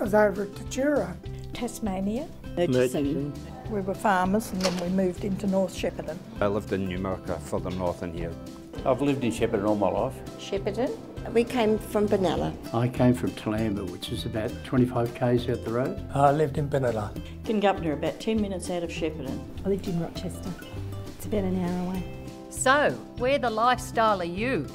Was over at Tatura. Tasmania. Murchison. We were farmers and then we moved into North Shepparton. I lived in Numurkah further north in here. I've lived in Shepparton all my life. Shepparton. We came from Benalla. I came from Toolamba, which is about 25 k's out the road. I lived in Benalla. Congupna, about 10 minutes out of Shepparton. I lived in Rochester. It's about an hour away. So, where the lifestyle are you?